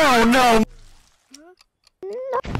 Oh no! No!